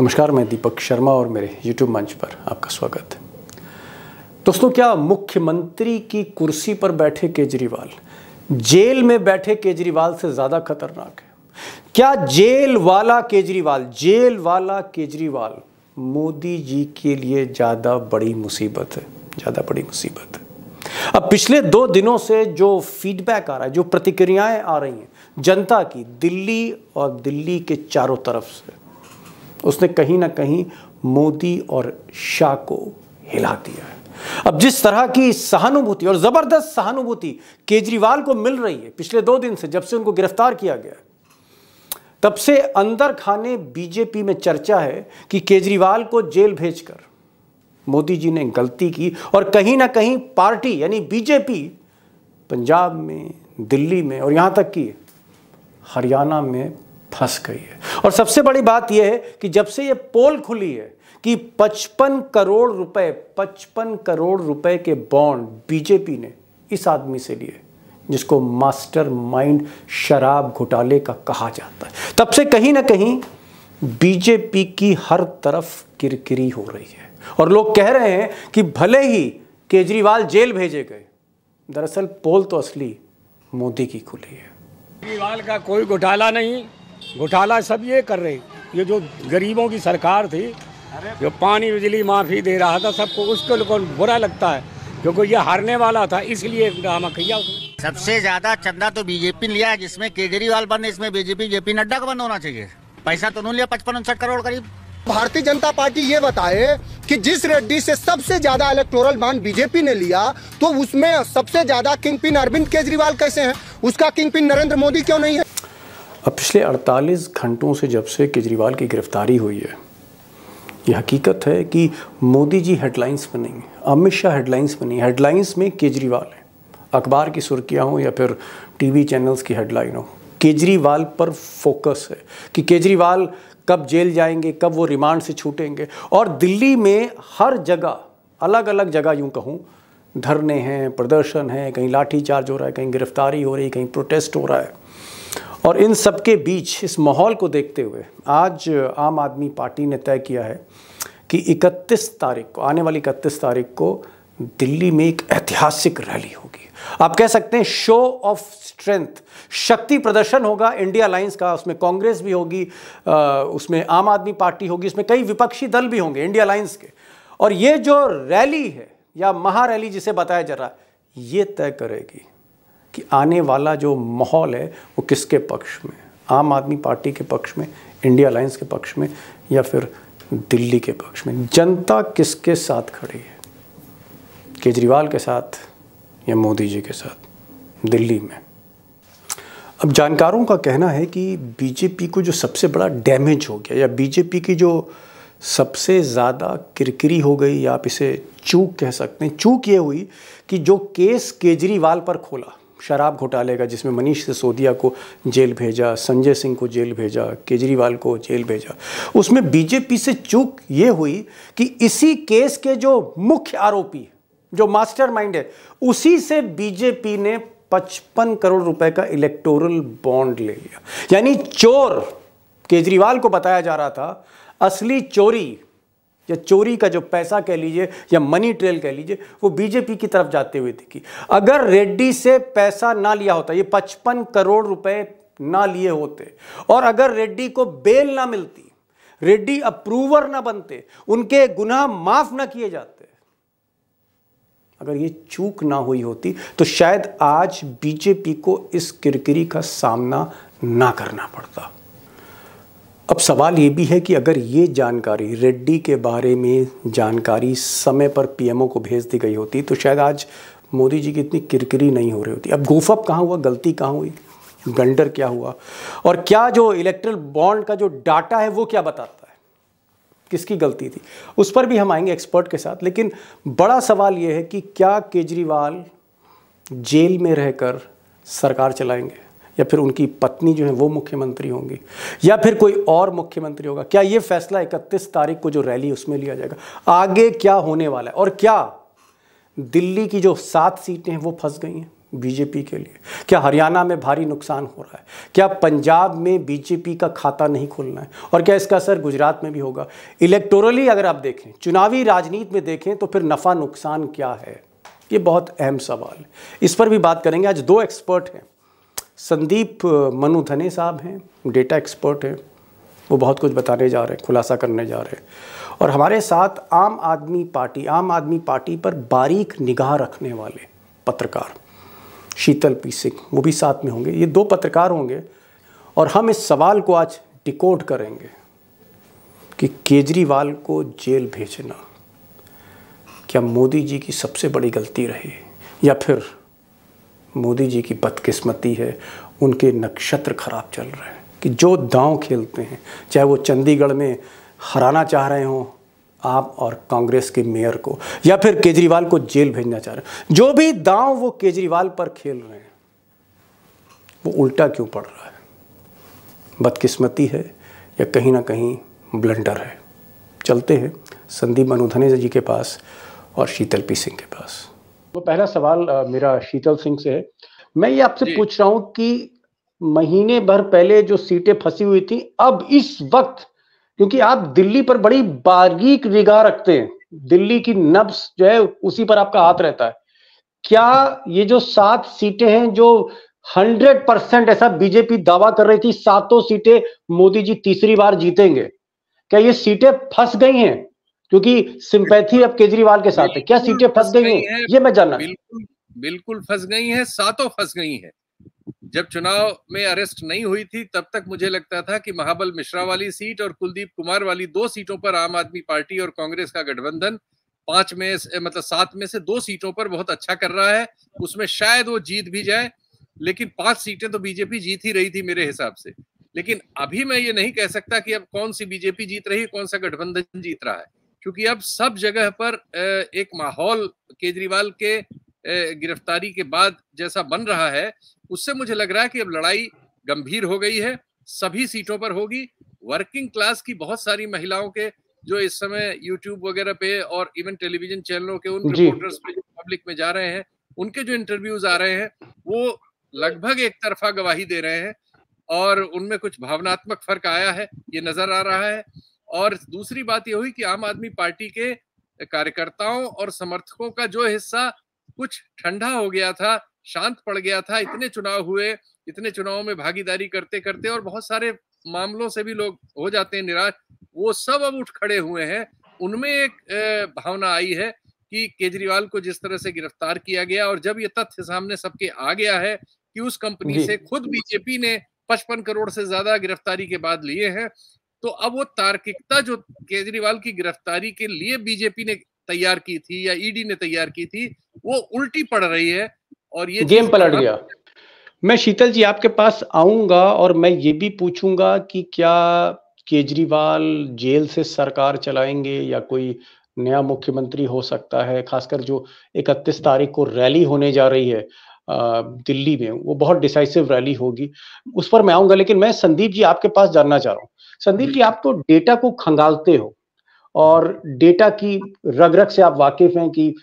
नमस्कार, मैं दीपक शर्मा और मेरे YouTube मंच पर आपका स्वागत। है दोस्तों, क्या मुख्यमंत्री की कुर्सी पर बैठे केजरीवाल जेल में बैठे केजरीवाल से ज़्यादा खतरनाक है? क्या जेल वाला केजरीवाल, जेल वाला केजरीवाल मोदी जी के लिए ज़्यादा बड़ी मुसीबत है? ज़्यादा बड़ी मुसीबत है। अब पिछले दो दिनों से जो फीडबैक आ रहा है, जो प्रतिक्रियाएँ आ रही हैं, जनता की, दिल्ली और दिल्ली के चारों तरफ़ से उसने कहीं ना कहीं मोदी और शाह को हिला दिया है। अब जिस तरह की सहानुभूति और ज़बरदस्त सहानुभूति केजरीवाल को मिल रही है, पिछले दो दिन से जब से उनको गिरफ़्तार किया गया, तब से अंदर खाने बीजेपी में चर्चा है कि केजरीवाल को जेल भेजकर मोदी जी ने गलती की और कहीं ना कहीं पार्टी यानी बीजेपी पंजाब में, दिल्ली में और यहाँ तक कि हरियाणा में फंस गई है। और सबसे बड़ी बात यह है कि जब से ये पोल खुली है कि 55 करोड़ रुपए 55 करोड़ रुपए के बॉन्ड बीजेपी ने इस आदमी से लिए, जिसको मास्टर माइंड शराब घोटाले का कहा जाता है। तब से कहीं ना कहीं बीजेपी की हर तरफ़ किरकिरी हो रही है। और लोग कह रहे हैं कि भले ही केजरीवाल जेल भेजे गए, दरअसल पोल तो असली मोदी की खुली है। केजरीवाल का कोई घोटाला नहीं घोटाला सब ये कर रहे। ये जो गरीबों की सरकार थी जो पानी बिजली माफ़ी दे रहा था सबको उसको लोगों बुरा लगता है क्योंकि ये हारने वाला था इसलिए ड्रामा किया उसने। सबसे ज़्यादा चंदा तो बीजेपी ने लिया है जिसमें केजरीवाल बंद है इसमें बीजेपी जेपी नड्डा का बंद होना चाहिए। पैसा तो उन्होंने लिया पचपन उनसठ करोड़ करीब। भारतीय जनता पार्टी ये बताए कि जिस रेड्डी से सबसे ज़्यादा इलेक्टोरल बांड बीजेपी ने लिया तो उसमें सबसे ज़्यादा किंग पिन अरविंद केजरीवाल कैसे हैं? उसका किंग पिन नरेंद्र मोदी क्यों नहीं है? अब पिछले 48 घंटों से जब से केजरीवाल की गिरफ्तारी हुई है ये हकीकत है कि मोदी जी हेडलाइंस में नहीं, अमित शाह हेडलाइंस में नहीं, हेडलाइंस में केजरीवाल है। अखबार की सुर्खियाँ हों या फिर टीवी चैनल्स की हेडलाइन हो, केजरीवाल पर फोकस है कि केजरीवाल कब जेल जाएँगे, कब वो रिमांड से छूटेंगे। और दिल्ली में हर जगह अलग अलग जगह यूँ कहूँ, धरने हैं, प्रदर्शन है, कहीं लाठीचार्ज हो रहा है, कहीं गिरफ्तारी हो रही, कहीं प्रोटेस्ट हो रहा है। और इन सब के बीच, इस माहौल को देखते हुए, आज आम आदमी पार्टी ने तय किया है कि 31 तारीख को, आने वाली 31 तारीख को दिल्ली में एक ऐतिहासिक रैली होगी। आप कह सकते हैं शो ऑफ़ स्ट्रेंथ, शक्ति प्रदर्शन होगा इंडिया लाइंस का, उसमें कांग्रेस भी होगी उसमें आम आदमी पार्टी होगी उसमें कई विपक्षी दल भी होंगे, इंडिया लाइंस के। और ये जो रैली है, या महारैली जिसे बताया जा रहा है ये तय करेगी। कि आने वाला जो माहौल है, वो किसके पक्ष में? आम आदमी पार्टी के पक्ष में, इंडिया अलायंस के पक्ष में, या फिर दिल्ली के पक्ष में? जनता किसके साथ खड़ी है? केजरीवाल के साथ या मोदी जी के साथ? दिल्ली में। अब जानकारों का कहना है कि बीजेपी को जो सबसे बड़ा डैमेज हो गया, या बीजेपी की जो सबसे ज़्यादा किरकिरी हो गई, या आप इसे चूक कह सकते हैं, चूक ये हुई कि जो केस केजरीवाल पर खोला शराब घोटाले का जिसमें मनीष सिसोदिया को जेल भेजा, संजय सिंह को जेल भेजा, केजरीवाल को जेल भेजा। उसमें बीजेपी से चूक ये हुई कि इसी केस के जो मुख्य आरोपी, जो मास्टरमाइंड है, उसी से बीजेपी ने 55 करोड़ रुपए का इलेक्टोरल बॉन्ड ले लिया। यानी चोर, केजरीवाल को बताया जा रहा था, असली चोरी या चोरी का जो पैसा कह लीजिए या मनी ट्रेल कह लीजिए, वो बीजेपी की तरफ़ जाते हुए दिखी। अगर रेड्डी से पैसा ना लिया होता, ये पचपन करोड़ रुपए ना लिए होते, और अगर रेड्डी को बेल ना मिलती रेड्डी अप्रूवर ना बनते, उनके गुनाह माफ़ ना किए जाते, अगर ये चूक ना हुई होती तो शायद आज बीजेपी को इस किरकिरी का सामना ना करना पड़ता। अब सवाल ये भी है कि अगर ये जानकारी रेड्डी के बारे में जानकारी समय पर पीएमओ को भेज दी गई होती तो शायद आज मोदी जी की इतनी किरकिरी नहीं हो रही होती। अब गोफअप कहाँ हुआ? गलती कहाँ हुई? ब्लंडर क्या हुआ? और क्या जो इलेक्ट्रल बॉन्ड का जो डाटा है, वो क्या बताता है? किसकी गलती थी? उस पर भी हम आएँगे एक्सपर्ट के साथ। लेकिन बड़ा सवाल ये है कि क्या केजरीवाल जेल में रहकर सरकार चलाएँगे? या फिर उनकी पत्नी जो है वो मुख्यमंत्री होंगी? या फिर कोई और मुख्यमंत्री होगा? क्या ये फैसला इकतीस तारीख को जो रैली उसमें लिया जाएगा? आगे क्या होने वाला है? और क्या दिल्ली की जो सात सीटें हैं, वो फंस गई हैं बीजेपी के लिए? क्या हरियाणा में भारी नुकसान हो रहा है? क्या पंजाब में बीजेपी का खाता नहीं खोलना है? और क्या इसका असर गुजरात में भी होगा? इलेक्टोरली अगर आप देखें, चुनावी राजनीति में देखें तो फिर नफ़ा नुकसान क्या है? ये बहुत अहम सवाल है। इस पर भी बात करेंगे। आज दो एक्सपर्ट हैं। संदीप मनु धने साहब हैं, डेटा एक्सपर्ट हैं। वो बहुत कुछ बताने जा रहे हैं, खुलासा करने जा रहे हैं। और हमारे साथ आम आदमी पार्टी, आम आदमी पार्टी पर बारीक निगाह रखने वाले पत्रकार, शीतल पी सिंह, वो भी साथ में होंगे। ये दो पत्रकार होंगे और हम इस सवाल को आज डिकोड करेंगे कि केजरीवाल को जेल भेजना क्या मोदी जी की सबसे बड़ी गलती रही या फिर मोदी जी की बदकिस्मती है, उनके नक्षत्र खराब चल रहे हैं कि जो दांव खेलते हैं, चाहे वो चंडीगढ़ में हराना चाह रहे हों, आप और कांग्रेस के मेयर को, या फिर केजरीवाल को जेल भेजना चाह रहे हैं। जो भी दांव वो केजरीवाल पर खेल रहे हैं, वो उल्टा क्यों पड़ रहा है? बदकिस्मती है या कहीं ना कहीं ब्लंडर है? चलते हैं संदीप मनुधने जी के पास और शीतल पी सिंह के पास। तो पहला सवाल मेरा शीतल सिंह से है। मैं ये आपसे पूछ रहा हूँ कि महीने भर पहले जो सीटें फंसी हुई थी अब इस वक्त क्योंकि आप दिल्ली पर बड़ी बारीक निगाह रखते हैं दिल्ली की नब्स जो है उसी पर आपका हाथ रहता है। क्या ये जो सात सीटें हैं जो हंड्रेड परसेंट ऐसा बीजेपी दावा कर रही थी सातों सीटें मोदी जी तीसरी बार जीतेंगे क्या ये सीटें फंस गई हैं? क्योंकि सिंपैथी अब केजरीवाल के साथ है। क्या सीटें फंस गई हैं? ये मैं जानना बिल्कुल बिल्कुल फंस गई हैं सातों फंस गई हैं। जब चुनाव में अरेस्ट नहीं हुई थी तब तक मुझे लगता था कि महाबल मिश्रा वाली सीट और कुलदीप कुमार वाली दो सीटों पर आम आदमी पार्टी और कांग्रेस का गठबंधन पाँच में मतलब सात में से दो सीटों पर बहुत अच्छा कर रहा है। उसमें शायद वो जीत भी जाए लेकिन पाँच सीटें तो बीजेपी जीत ही रही थी मेरे हिसाब से। लेकिन अभी मैं ये नहीं कह सकता कि अब कौन सी बीजेपी जीत रही है कौन सा गठबंधन जीत रहा है। क्योंकि अब सब जगह पर एक माहौल केजरीवाल के गिरफ्तारी के बाद जैसा बन रहा है उससे मुझे लग रहा है कि अब लड़ाई गंभीर हो गई है सभी सीटों पर होगी। वर्किंग क्लास की बहुत सारी महिलाओं के जो इस समय यूट्यूब वगैरह पे और इवन टेलीविज़न चैनलों के उन रिपोर्टर्स पे जो पब्लिक में जा रहे हैं उनके जो इंटरव्यूज़ आ रहे हैं वो लगभग एक तरफा गवाही दे रहे हैं और उनमें कुछ भावनात्मक फ़र्क आया है ये नज़र आ रहा है। और दूसरी बात यह हुई कि आम आदमी पार्टी के कार्यकर्ताओं और समर्थकों का जो हिस्सा कुछ ठंडा हो गया था शांत पड़ गया था इतने चुनाव हुए इतने चुनाव में भागीदारी करते करते और बहुत सारे मामलों से भी लोग हो जाते हैं निराश वो सब अब उठ खड़े हुए हैं। उनमें एक भावना आई है कि केजरीवाल को जिस तरह से गिरफ़्तार किया गया और जब ये तथ्य सामने सबके आ गया है कि उस कंपनी से खुद बीजेपी ने पचपन करोड़ से ज़्यादा गिरफ्तारी के बाद लिए हैं तो अब वो तार्किकता जो केजरीवाल की गिरफ्तारी के लिए बीजेपी ने तैयार की थी या ईडी ने तैयार की थी वो उल्टी पड़ रही है और ये गेम पलट गया। मैं शीतल जी आपके पास आऊँगा और मैं ये भी पूछूँगा कि क्या केजरीवाल जेल से सरकार चलाएँगे या कोई नया मुख्यमंत्री हो सकता है खासकर जो इकतीस तारीख को रैली होने जा रही है दिल्ली में वो बहुत डिसाइसिव रैली होगी। उस पर मैं आऊँगा लेकिन मैं संदीप जी आपके पास जानना चाह रहा हूँ। संदीप जी, आप तो डेटा को खंगालते हो और डेटा की रग रग से आप वाकिफ हैं कि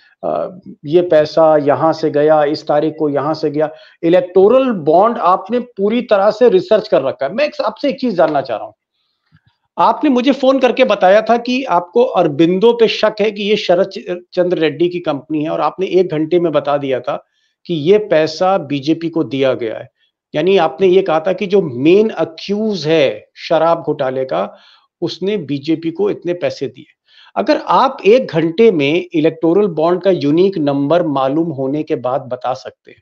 ये पैसा यहाँ से गया, इस तारीख को यहाँ से गया। इलेक्टोरल बॉन्ड आपने पूरी तरह से रिसर्च कर रखा है। मैं आपसे एक चीज़ जानना चाह रहा हूँ। आपने मुझे फ़ोन करके बताया था कि आपको अरबिंदो पे शक है कि ये शरद चंद्र रेड्डी की कंपनी है और आपने एक घंटे में बता दिया था कि ये पैसा बीजेपी को दिया गया है। यानी आपने ये कहा था कि जो मेन अक्यूज है शराब घोटाले का, उसने बीजेपी को इतने पैसे दिए। अगर आप एक घंटे में इलेक्टोरल बॉन्ड का यूनिक नंबर मालूम होने के बाद बता सकते हैं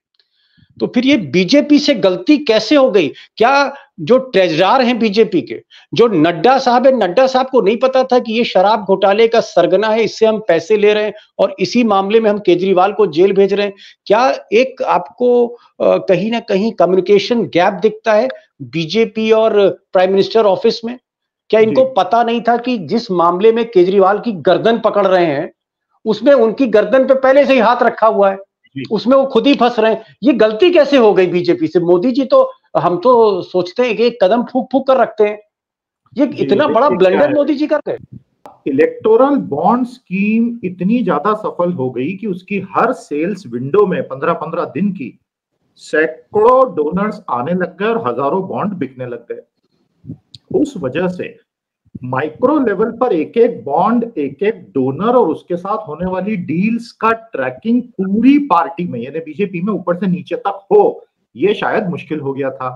तो फिर ये बीजेपी से गलती कैसे हो गई? क्या जो ट्रेजरार हैं बीजेपी के जो नड्डा साहब है नड्डा साहब को नहीं पता था कि ये शराब घोटाले का सरगना है इससे हम पैसे ले रहे हैं और इसी मामले में हम केजरीवाल को जेल भेज रहे हैं। क्या एक आपको कहीं ना कहीं कम्युनिकेशन गैप दिखता है बीजेपी और प्राइम मिनिस्टर ऑफ़िस में? क्या इनको पता नहीं था कि जिस मामले में केजरीवाल की गर्दन पकड़ रहे हैं उसमें उनकी गर्दन पे पहले से ही हाथ रखा हुआ है? उसमें वो खुद ही फंस रहे हैं। ये गलती कैसे हो गई बीजेपी से? मोदी जी तो हम तो सोचते हैं कि एक कदम फूक फूक कर रखते हैं। ये इतना बड़ा ब्लंडर मोदी जी कर गए इलेक्टोरल बॉन्ड स्कीम इतनी ज़्यादा सफल हो गई कि उसकी हर सेल्स विंडो में पंद्रह पंद्रह दिन की सैकड़ों डोनर्स आने लग गए और हज़ारों बॉन्ड बिकने लग गए। उस वजह से माइक्रो लेवल पर एक एक बॉन्ड एक एक डोनर और उसके साथ होने वाली डील्स का ट्रैकिंग पूरी पार्टी में, यानी बीजेपी में ऊपर से नीचे तक हो, ये शायद मुश्किल हो गया था।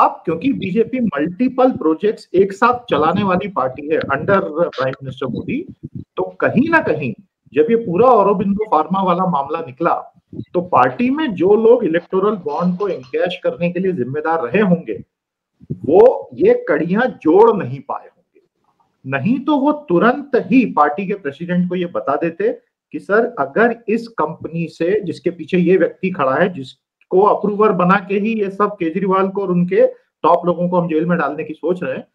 अब क्योंकि बीजेपी मल्टीपल प्रोजेक्ट्स एक साथ चलाने वाली पार्टी है अंडर प्राइम मिनिस्टर मोदी तो कहीं ना कहीं जब ये पूरा औरबिंदु फार्मा वाला मामला निकला तो पार्टी में जो लोग इलेक्टोरल बॉन्ड को एनकैश करने के लिए जिम्मेदार रहे होंगे, वो ये कड़ियाँ जोड़ नहीं पाए नहीं तो वो तुरंत ही पार्टी के प्रेसिडेंट को ये बता देते कि सर, अगर इस कंपनी से जिसके पीछे ये व्यक्ति खड़ा है, जिसको अप्रूवर बना के ही ये सब केजरीवाल को और उनके टॉप लोगों को हम जेल में डालने की सोच रहे हैं,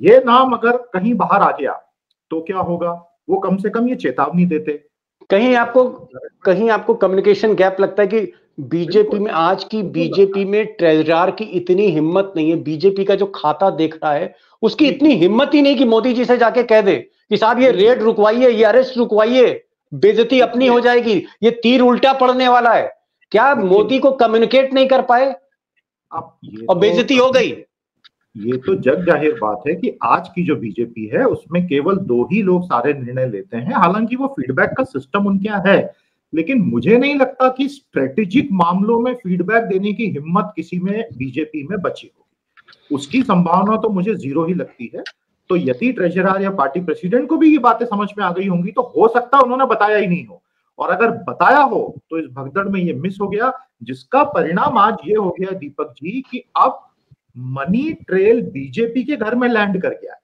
ये नाम अगर कहीं बाहर आ गया तो क्या होगा? वो कम से कम ये चेतावनी देते। कहीं आपको कहीं आपको कम्युनिकेशन गैप लगता है कि बीजेपी में आज की बीजेपी में ट्रेजरार की इतनी हिम्मत नहीं है। बीजेपी का जो खाता देख रहा है उसकी इतनी हिम्मत ही नहीं कि मोदी जी से जाके कह दे कि साहब ये रेड रुकवाइए ये अरेस्ट रुकवाइए बेजती अपनी हो जाएगी ये तीर उल्टा पड़ने वाला है। क्या मोदी को कम्युनिकेट नहीं कर पाए? और तो बेजती हो गई। ये तो जग ज़ाहिर बात है कि आज की जो बीजेपी है, उसमें केवल दो ही लोग सारे निर्णय लेते हैं। हालाँकि वो फीडबैक का सिस्टम उनके यहाँ है, लेकिन मुझे नहीं लगता कि स्ट्रेटेजिक मामलों में फीडबैक देने की हिम्मत किसी में बीजेपी में बची होगी। उसकी संभावना तो मुझे ज़ीरो ही लगती है। तो यदि ट्रेजरर या पार्टी प्रेसिडेंट को भी ये बातें समझ में आ गई होंगी तो हो सकता है उन्होंने बताया ही नहीं हो। और अगर बताया हो तो इस भगदड़ में ये मिस हो गया, जिसका परिणाम आज ये हो गया, दीपक जी, कि अब मनी ट्रेल बीजेपी के घर में लैंड कर गया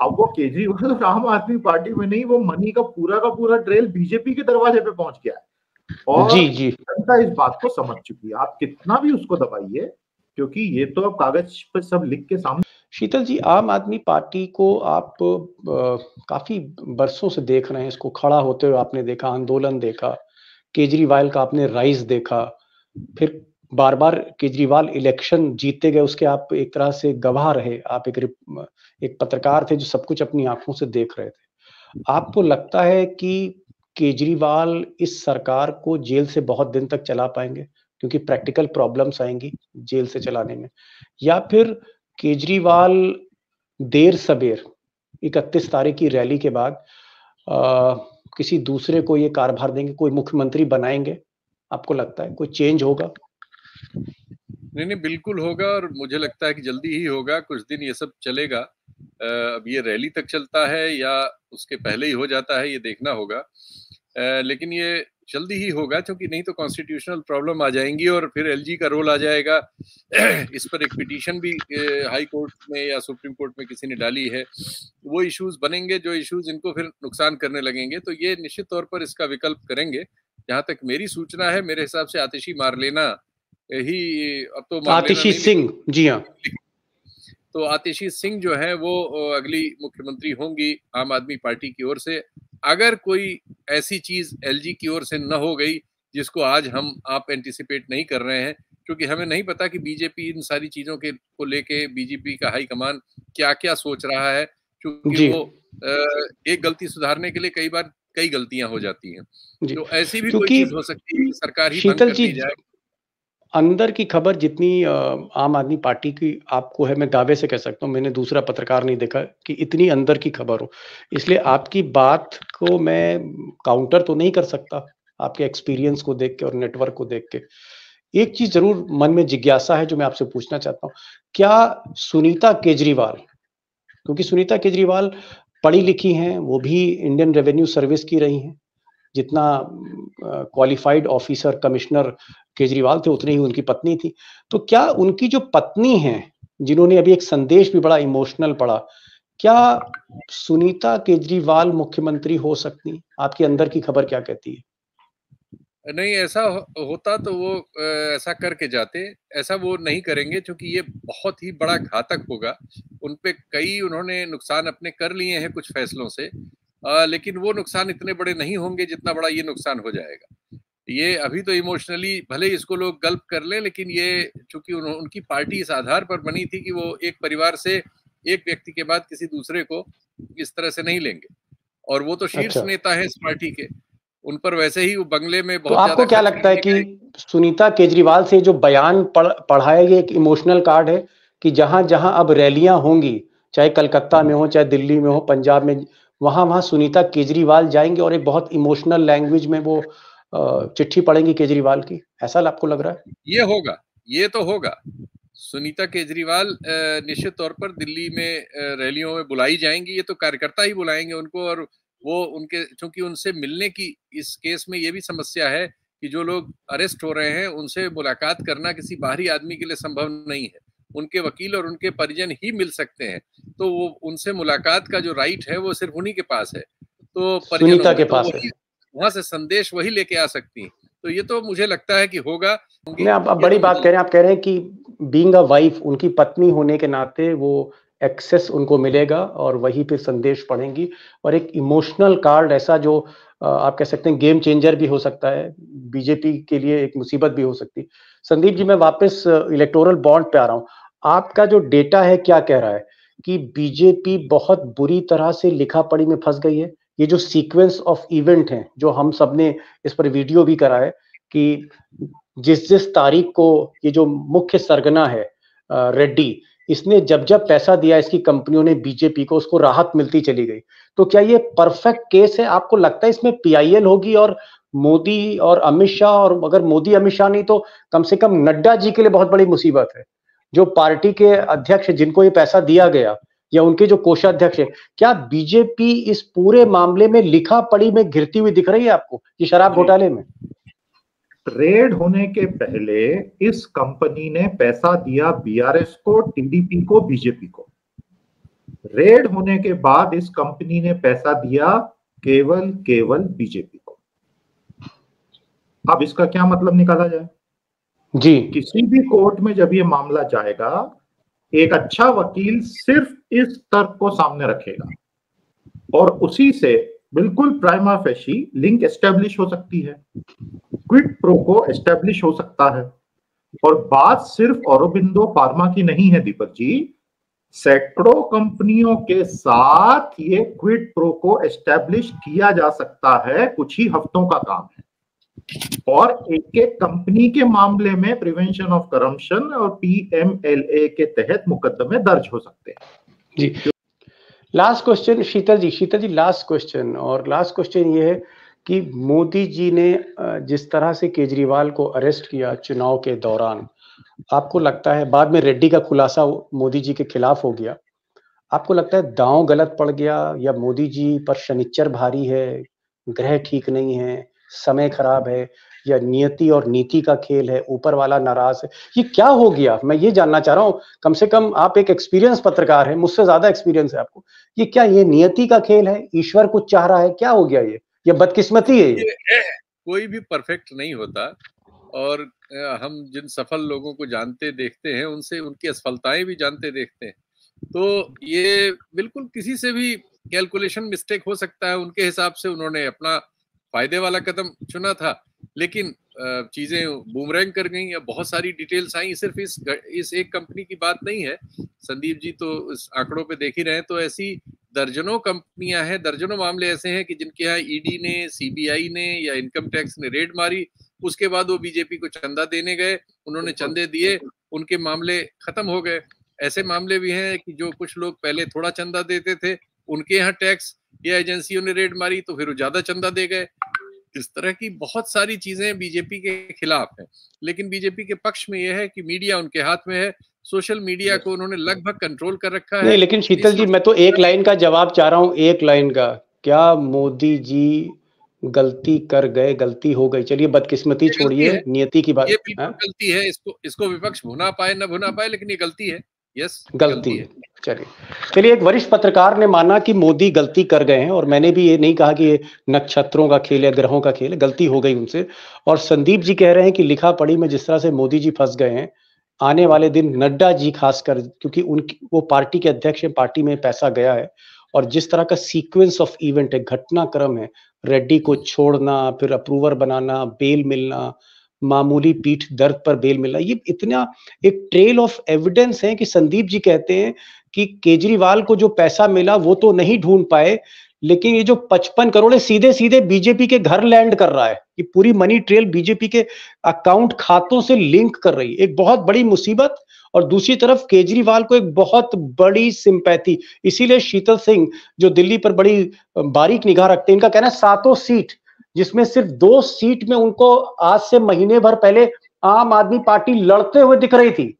अब वो केजरीवाल और आम आदमी पार्टी में नहीं वो मनी का पूरा का पूरा ट्रेल बीजेपी के दरवाजे पे पहुँच गया है। और जी जी। जनता इस बात को समझ चुकी है। आप कितना भी उसको दबाइए क्योंकि ये तो अब कागज़ पर सब लिख के सामने शीतल जी आम आदमी पार्टी को आप आ, काफ़ी बरसों से देख रहे हैं। इसको खड़ा होते हुए आपने देखा आंदोलन देखा केजरीवाल का आपने राइज देखा फिर बार बार केजरीवाल इलेक्शन जीतते गए उसके आप एक तरह से गवाह रहे। आप एक एक पत्रकार थे जो सब कुछ अपनी आँखों से देख रहे थे। आपको लगता है कि केजरीवाल इस सरकार को जेल से बहुत दिन तक चला पाएँगे? क्योंकि प्रैक्टिकल प्रॉब्लम्स आएँगी जेल से चलाने में। या फिर केजरीवाल देर सबेर इकतीस तारीख की रैली के बाद आ, किसी दूसरे को ये कारभार देंगे कोई मुख्यमंत्री बनाएँगे? आपको लगता है कोई चेंज होगा? नहीं नहीं, बिल्कुल होगा और मुझे लगता है कि जल्दी ही होगा। कुछ दिन ये सब चलेगा। अब ये रैली तक चलता है या उसके पहले ही हो जाता है, ये देखना होगा। लेकिन ये जल्दी ही होगा क्योंकि नहीं तो कॉन्स्टिट्यूशनल प्रॉब्लम आ जाएँगी और फिर एलजी का रोल आ जाएगा। इस पर एक पिटीशन भी हाई कोर्ट में या सुप्रीम कोर्ट में किसी ने डाली है। वो इश्यूज़ बनेंगे, जो इश्यूज़ इनको फिर नुकसान करने लगेंगे। तो ये निश्चित तौर पर इसका विकल्प करेंगे। जहाँ तक मेरी सूचना है, मेरे हिसाब से आतिशी मार लेना। ही अब तो आतिशी सिंह जी हाँ। तो आतिशी सिंह जो है वो अगली मुख्यमंत्री होंगी आम आदमी पार्टी की ओर से। अगर कोई ऐसी चीज़ एलजी की ओर से न हो गई जिसको आज हम आप एंटिसिपेट नहीं कर रहे हैं क्योंकि हमें नहीं पता कि बीजेपी इन सारी चीज़ों के को लेके बीजेपी का हाई कमान क्या क्या सोच रहा है क्योंकि वो एक गलती सुधारने के लिए कई बार कई गलतियाँ हो जाती हैं। तो ऐसी भी कोई चीज़ हो सकती है सरकार ही शीतल जी जाए। अंदर की खबर जितनी आम आदमी पार्टी की आपको है, मैं दावे से कह सकता हूँ, मैंने दूसरा पत्रकार नहीं देखा कि इतनी अंदर की खबर हो। इसलिए आपकी बात को मैं काउंटर तो नहीं कर सकता, आपके एक्सपीरियंस को देख के और नेटवर्क को देख के। एक चीज़ ज़रूर मन में जिज्ञासा है जो मैं आपसे पूछना चाहता हूँ, क्या सुनीता केजरीवाल, क्योंकि सुनीता केजरीवाल पढ़ी लिखी हैं, वो भी इंडियन रेवेन्यू सर्विस की रही हैं जितना क्वालिफाइड ऑफिसर कमिश्नर केजरीवाल थे, उतनी ही उनकी पत्नी थी। तो क्या उनकी जो पत्नी है, जिन्होंने अभी एक संदेश भी बड़ा इमोशनल पढ़ा, क्या सुनीता केजरीवाल मुख्यमंत्री हो सकती आपके अंदर की खबर क्या कहती है? नहीं, ऐसा होता तो वो ऐसा करके जाते, ऐसा वो नहीं करेंगे, क्योंकि ये बहुत ही बड़ा घातक होगा। उनपे कई उन्होंने नुकसान अपने कर लिए हैं कुछ फैसलों से आ, लेकिन वो नुकसान इतने बड़े नहीं होंगे जितना बड़ा ये नुकसान हो जाएगा। ये अभी तो इमोशनली भले इसको लोग गल्प कर लें लेकिन ये चूँकि उन, उनकी पार्टी इस आधार पर बनी थी कि वो एक परिवार से एक व्यक्ति के बाद किसी दूसरे को इस तरह से नहीं लेंगे। और वो तो शीर्ष अच्छा। नेता है इस पार्टी के। उन पर वैसे ही वो बंगले में बहुत तो आपको क्या लगता है कि सुनीता केजरीवाल से जो बयान पढ़ पढ़ा है ये एक इमोशनल कार्ड है कि जहाँ जहाँ अब रैलियाँ होंगी चाहे कलकत्ता में हो चाहे दिल्ली में हो पंजाब में वहाँ वहाँ सुनीता केजरीवाल जाएँगे और एक बहुत इमोशनल लैंग्वेज में वो चिट्ठी पढ़ेंगी केजरीवाल की। ऐसा आपको लग रहा है? ये होगा, ये तो होगा। सुनीता केजरीवाल निश्चित तौर पर दिल्ली में रैलियों में बुलाई जाएँगी, ये तो कार्यकर्ता ही बुलाएँगे उनको और वो उनके, क्योंकि उनसे मिलने की इस केस में ये भी समस्या है कि जो लोग अरेस्ट हो रहे हैं, उनसे मुलाकात करना किसी बाहरी आदमी के लिए संभव नहीं है। उनके वकील और उनके परिजन ही मिल सकते हैं। तो वो उनसे मुलाकात का जो राइट है वो सिर्फ़ उन्हीं के पास है। तो परिजनों के तो पास वही वहाँ से संदेश वही लेके आ सकती हैं। तो ये तो मुझे लगता है कि होगा। आप, आप बड़ी बात कह रहे हैं आप कह रहे हैं कि बीइंग अ वाइफ उनकी पत्नी होने के नाते वो एक्सेस उनको मिलेगा और वही पे संदेश पढ़ेंगी। और एक इमोशनल कार्ड ऐसा जो आप कह सकते हैं गेम चेंजर भी हो सकता है बीजेपी के लिए एक मुसीबत भी हो सकती। है संदीप जी मैं वापस इलेक्टोरल बॉन्ड पे आ रहा हूँ। आपका जो डेटा है, क्या कह रहा है? कि बीजेपी बहुत बुरी तरह से लिखा पढ़ी में फंस गई है। ये जो सीक्वेंस ऑफ़ इवेंट है, जो हम सबने इस पर वीडियो भी करा है कि जिस जिस तारीख को ये जो मुख्य सरगना है रेड्डी, इसने जब जब पैसा दिया इसकी कंपनियों ने बीजेपी को, उसको राहत मिलती चली गई। तो क्या ये परफेक्ट केस है? आपको लगता है इसमें पीआईएल होगी और मोदी और अमित शाह, और अगर मोदी अमित शाह नहीं तो कम से कम नड्डा जी के लिए बहुत बड़ी मुसीबत है। जो पार्टी के अध्यक्ष जिनको ये पैसा दिया गया या उनके जो कोषाध्यक्ष है क्या बीजेपी इस पूरे मामले में लिखा पड़ी में घिरती हुई दिख रही है आपको ये शराब घोटाले में? रेड होने के पहले इस कंपनी ने पैसा दिया बीआरएस को टीडीपी को बीजेपी को। रेड होने के बाद इस कंपनी ने पैसा दिया केवल केवल बीजेपी को। अब इसका क्या मतलब निकाला जाए? जी। किसी भी कोर्ट में जब ये मामला जाएगा, एक अच्छा वकील सिर्फ़ इस तर्क को सामने रखेगा। और उसी से बिल्कुल प्राइमा फेशी लिंक एस्टेब्लिश हो सकती है। क्विट प्रो को एस्टेब्लिश हो सकता है। और बात सिर्फ़ औरबिंदो फार्मा की नहीं है, दीपक जी। सैकड़ों कंपनियों के साथ ये क्विट प्रो को एस्टेब्लिश किया जा सकता है, कुछ ही हफ्तों का काम है। और एक एक कंपनी के मामले में प्रिवेंशन ऑफ़ करप्शन और पीएमएलए के तहत मुकदमे दर्ज हो सकते हैं। जी। Last question, Sheetal ji Sheetal ji, last question. और लास्ट क्वेश्चन ये है कि मोदी जी ने जिस तरह से केजरीवाल को अरेस्ट किया चुनाव के दौरान, आपको लगता है, बाद में रेड्डी का खुलासा मोदी जी के खिलाफ हो गया। आपको लगता है दांव गलत पड़ गया या मोदी जी पर शनिच्चर भारी है, ग्रह ठीक नहीं है समय खराब है या नियति और नीति का खेल है, ऊपर वाला नाराज़ है, ये क्या हो गया? मैं ये जानना चाह रहा हूँ, कम से कम आप एक एक्सपीरियंस पत्रकार है, मुझसे ज़्यादा एक्सपीरियंस है आपको। ये क्या ये नियति का खेल है? ईश्वर कुछ चाह रहा है, क्या हो गया ये? ये बदकिस्मती है ये। कोई भी परफेक्ट नहीं होता और हम जिन सफल लोगों को जानते देखते हैं, उनसे उनकी असफलताएँ भी जानते देखते हैं। तो ये बिल्कुल किसी से भी कैलकुलेशन मिस्टेक हो सकता है, उनके हिसाब से उन्होंने अपना फ़ायदे वाला कदम चुना था लेकिन चीज़ें बूमरैंग कर गई या बहुत सारी डिटेल्स आई सिर्फ़ इस इस एक कंपनी की बात नहीं है। संदीप जी तो इस आंकड़ों पे देख ही रहे हैं तो ऐसी दर्जनों कंपनियाँ हैं दर्जनों मामले ऐसे हैं कि जिनके यहाँ ईडी ने सीबीआई ने या इनकम टैक्स ने रेड मारी उसके बाद वो बीजेपी को चंदा देने गए उन्होंने चंदे दिए उनके मामले खत्म हो गए। ऐसे मामले भी हैं कि जो कुछ लोग पहले थोड़ा चंदा देते थे उनके यहाँ टैक्स या एजेंसियों ने रेड मारी तो फिर वो ज़्यादा चंदा दे गए। इस तरह की बहुत सारी चीज़ें बीजेपी के खिलाफ है। लेकिन बीजेपी के पक्ष में यह है कि मीडिया उनके हाथ में है। सोशल मीडिया को उन्होंने लगभग कंट्रोल कर रखा है। नहीं लेकिन शीतल जी मैं तो एक लाइन का जवाब चाह रहा हूँ एक लाइन का। क्या मोदी जी गलती कर गए? गलती हो गई। चलिए बदकिस्मती छोड़िए नियति की बात ये? गलती है। इसको इसको विपक्ष भुना पाए न भुना पाए लेकिन ये गलती है। यस गलती है। चलिए। चलिए एक वरिष्ठ पत्रकार ने माना कि मोदी गलती कर गए हैं और मैंने भी ये नहीं कहा कि ये नक्षत्रों का खेल है ग्रहों का खेल है गलती हो गई उनसे। और संदीप जी कह रहे हैं कि लिखा पढ़ी में जिस तरह से मोदी जी फंस गए हैं आने वाले दिन नड्डा जी खासकर क्योंकि उनकी वो पार्टी के अध्यक्ष हैं पार्टी में पैसा गया है। और जिस तरह का सीक्वेंस ऑफ़ इवेंट है घटनाक्रम है रेड्डी को छोड़ना फिर अप्रूवर बनाना बेल मिलना मामूली पीठ दर्द पर बेल मिला ये इतना एक ट्रेल ऑफ़ एविडेंस है कि संदीप जी कहते हैं कि केजरीवाल को जो पैसा मिला वो तो नहीं ढूंढ पाए, लेकिन ये जो 55 करोड़ है सीधे सीधे बीजेपी के घर लैंड कर रहा है। ये पूरी मनी ट्रेल बीजेपी के अकाउंट खातों से लिंक कर रही है। एक बहुत बड़ी मुसीबत और दूसरी तरफ़ केजरीवाल को एक बहुत बड़ी सिंपैथी इसीलिए शीतल सिंह जो दिल्ली पर बड़ी बारीक निगाह रखते हैं, इनका कहना है, सातों सीट जिसमें सिर्फ़ दो सीट में उनको आज से महीने भर पहले आम आदमी पार्टी लड़ते हुए दिख रही थी।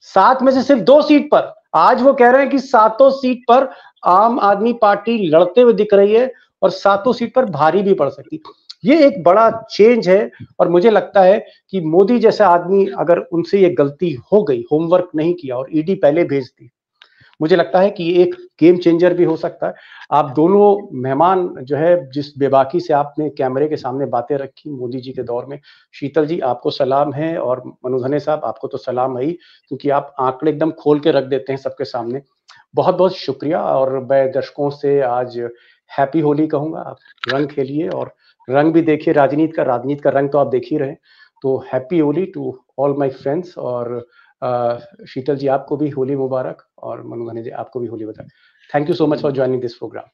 सात में से सिर्फ़ दो सीट पर। आज वो कह रहे हैं कि सातों सीट पर आम आदमी पार्टी लड़ते हुए दिख रही है और सातों सीट पर भारी भी पड़ सकती। ये एक बड़ा चेंज है और मुझे लगता है कि मोदी जैसा आदमी अगर उनसे ये गलती हो गई होमवर्क नहीं किया और ईडी पहले भेज दी मुझे लगता है कि एक गेम चेंजर भी हो सकता है। आप दोनों मेहमान जो है, जिस बेबाकी से आपने कैमरे के सामने बातें रखी मोदी जी के दौर में, शीतल जी आपको सलाम है और मनोधने साहब आपको तो सलाम है ही, क्योंकि आप आंकड़े एकदम खोल के रख देते हैं सबके सामने। बहुत बहुत शुक्रिया और मैं दर्शकों से आज हैप्पी होली कहूँगा। आप रंग खेलिए और रंग भी देखिए, राजनीति का राजनीति का रंग तो आप देख ही रहे तो happy Holi to all my friends और शीतल जी, आपको भी होली मुबारक और मनु जी, आपको भी होली मुबारक। Thank you so much for joining this program